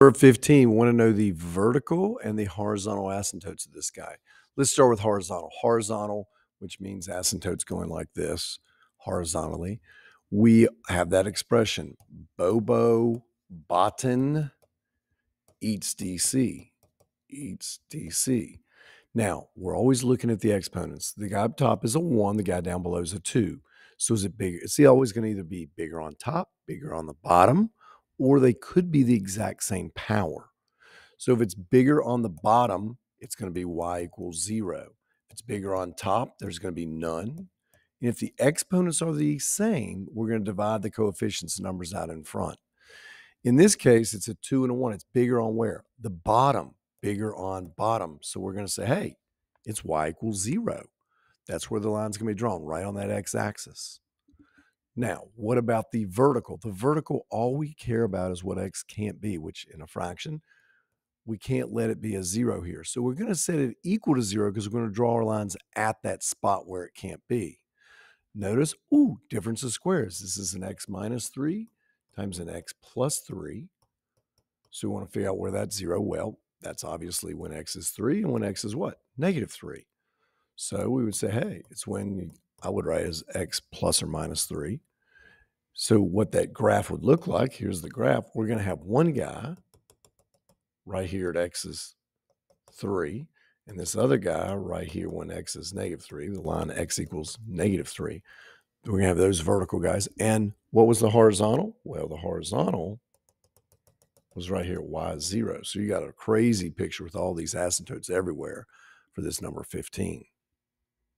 Number 15, we want to know the vertical and the horizontal asymptotes of this guy. Let's start with horizontal. Horizontal, which means asymptotes going like this horizontally. We have that expression, Bobo Botan eats DC, eats DC. Now, we're always looking at the exponents. The guy up top is a 1, the guy down below is a 2. So is it bigger? Is he always going to either be bigger on top, bigger on the bottom, or they could be the exact same power. So if it's bigger on the bottom, it's going to be y equals 0. If it's bigger on top, there's going to be none. And if the exponents are the same, we're going to divide the coefficients numbers out in front. In this case, it's a 2 and a 1. It's bigger on where? The bottom, bigger on bottom. So we're going to say, hey, it's y equals 0. That's where the line's going to be drawn, right on that x-axis. Now, what about the vertical? The vertical, all we care about is what x can't be, which in a fraction, we can't let it be a zero here. So we're going to set it equal to zero because we're going to draw our lines at that spot where it can't be. Notice, ooh, difference of squares. This is an x minus 3 times an x plus 3. So we want to figure out where that's zero. Well, that's obviously when x is 3 and when x is what? Negative 3. So we would say, hey, it's when I would write as x plus or minus 3. So what that graph would look like, here's the graph. We're going to have one guy right here at x is 3, and this other guy right here when x is negative 3, the line x equals negative 3. We're going to have those vertical guys. And what was the horizontal? Well, the horizontal was right here, at y is 0. So you got a crazy picture with all these asymptotes everywhere for this number 15.